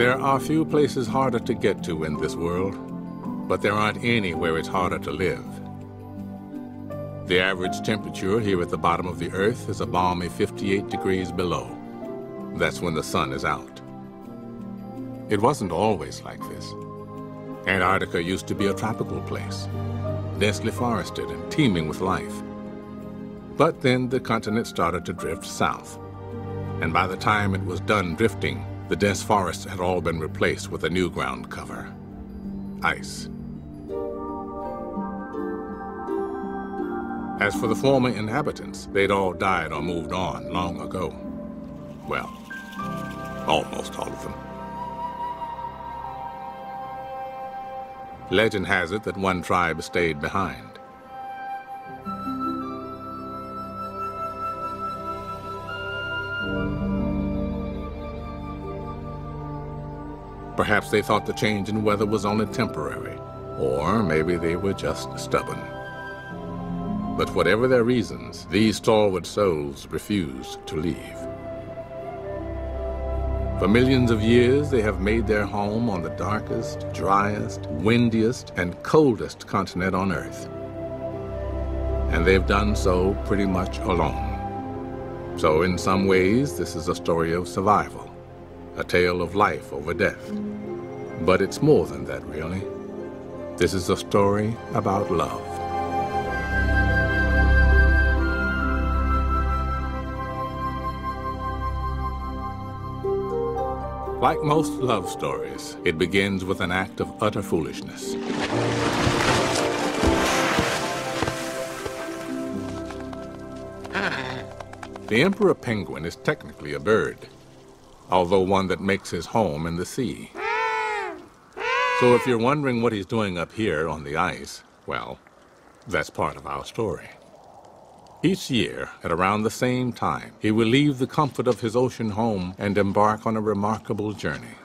There are few places harder to get to in this world, but there aren't any where it's harder to live. The average temperature here at the bottom of the Earth is a balmy 58 degrees below. That's when the sun is out. It wasn't always like this. Antarctica used to be a tropical place, densely forested and teeming with life. But then the continent started to drift south. And by the time it was done drifting, the dense forests had all been replaced with a new ground cover, ice. As for the former inhabitants, they'd all died or moved on long ago. Well, almost all of them. Legend has it that one tribe stayed behind. Perhaps they thought the change in weather was only temporary, or maybe they were just stubborn. But whatever their reasons, these stalwart souls refused to leave. For millions of years, they have made their home on the darkest, driest, windiest, and coldest continent on Earth. And they've done so pretty much alone. So in some ways, this is a story of survival, a tale of life over death. But it's more than that, really. This is a story about love. Like most love stories, it begins with an act of utter foolishness. Ah. The emperor penguin is technically a bird, although one that makes his home in the sea. So if you're wondering what he's doing up here on the ice, well, that's part of our story. Each year, at around the same time, he will leave the comfort of his ocean home and embark on a remarkable journey.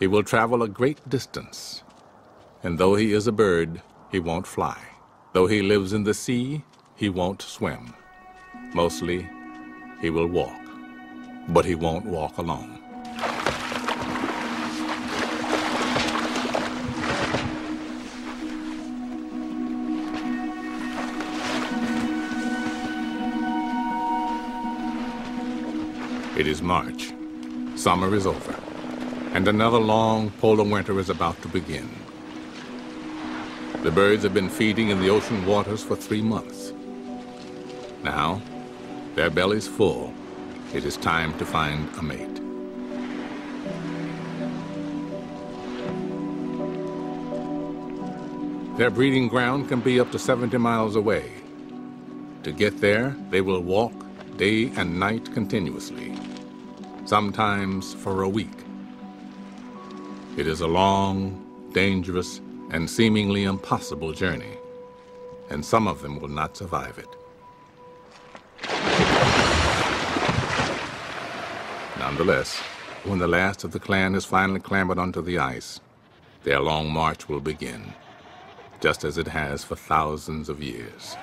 He will travel a great distance. And though he is a bird, he won't fly. Though he lives in the sea, he won't swim. Mostly, he will walk. But he won't walk alone. It is March. Summer is over. And another long polar winter is about to begin. The birds have been feeding in the ocean waters for three months. Now, their bellies full, it is time to find a mate. Their breeding ground can be up to 70 miles away. To get there, they will walk day and night continuously sometimes for a week. It is a long, dangerous, and seemingly impossible journey, and some of them will not survive it. Nonetheless, when the last of the clan has finally clambered onto the ice, their long march will begin, just as it has for thousands of years.